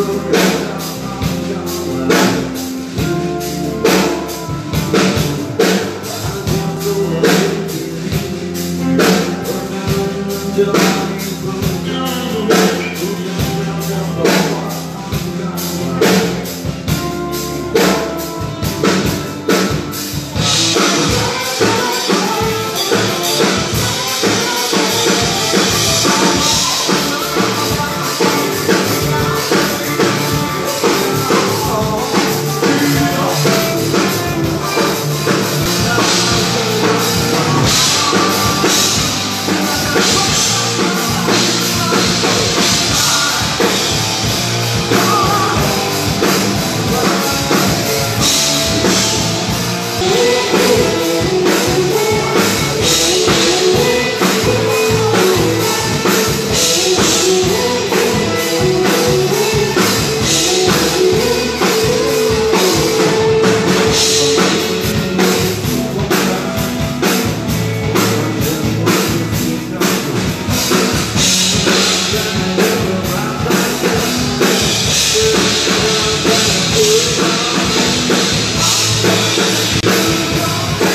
açúcar Thank you.